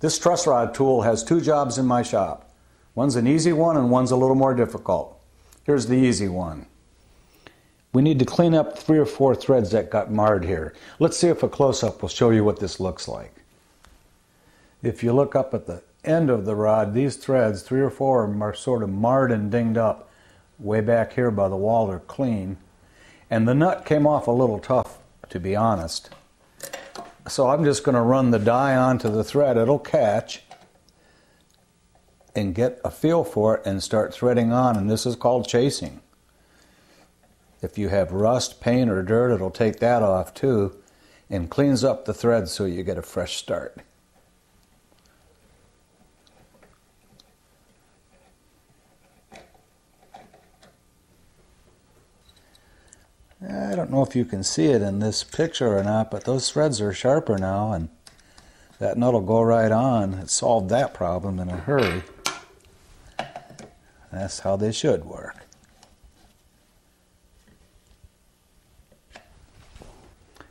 This truss rod tool has two jobs in my shop. One's an easy one and one's a little more difficult. Here's the easy one. We need to clean up three or four threads that got marred here. Let's see if a close-up will show you what this looks like. If you look up at the end of the rod, these threads, three or four of them are sort of marred and dinged up. Way back here by the wall, they're clean. And the nut came off a little tough, to be honest. So I'm just going to run the die onto the thread. It'll catch and get a feel for it and start threading on. And this is called chasing. If you have rust, paint, or dirt, it'll take that off too and cleans up the thread so you get a fresh start. I don't know if you can see it in this picture or not, but those threads are sharper now and that nut will go right on. It solved that problem in a hurry. That's how they should work.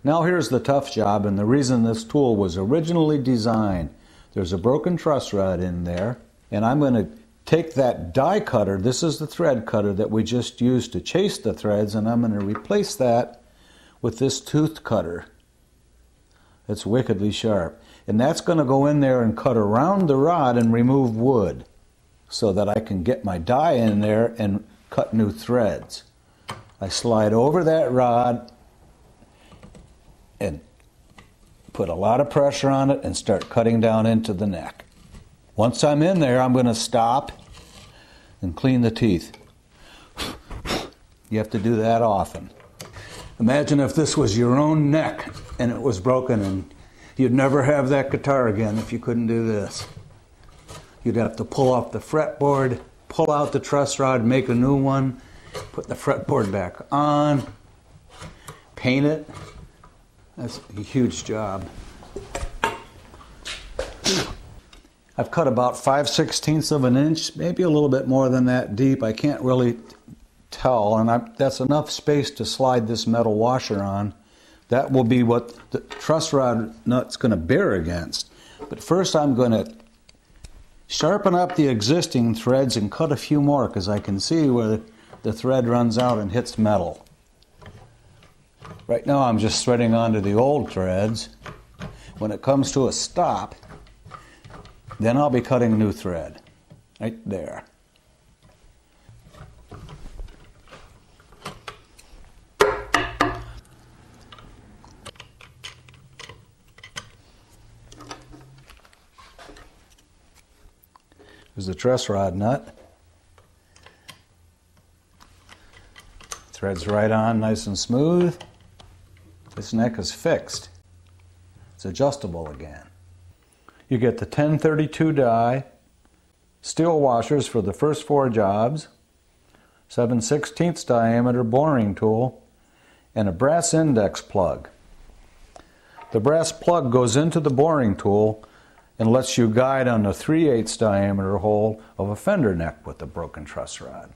Now here's the tough job and the reason this tool was originally designed. There's a broken truss rod in there and I'm going to take that die cutter, this is the thread cutter that we just used to chase the threads, and I'm going to replace that with this tooth cutter. It's wickedly sharp. And that's going to go in there and cut around the rod and remove wood so that I can get my die in there and cut new threads. I slide over that rod and put a lot of pressure on it and start cutting down into the neck. Once I'm in there, I'm going to stop and clean the teeth. You have to do that often. Imagine if this was your own neck and it was broken and you'd never have that guitar again if you couldn't do this. You'd have to pull off the fretboard, pull out the truss rod, make a new one, put the fretboard back on, paint it. That's a huge job. I've cut about 5 sixteenths of an inch, maybe a little bit more than that deep. I can't really tell, and I, that's enough space to slide this metal washer on. That will be what the truss rod nut's going to bear against. But first I'm going to sharpen up the existing threads and cut a few more because I can see where the thread runs out and hits metal. Right now I'm just threading onto the old threads. When it comes to a stop, then I'll be cutting a new thread, right there. There's the truss rod nut. Threads right on nice and smooth. This neck is fixed. It's adjustable again. You get the 1032 die, steel washers for the first four jobs, 7 16 diameter boring tool, and a brass index plug. The brass plug goes into the boring tool and lets you guide on the 3 8 diameter hole of a fender neck with a broken truss rod.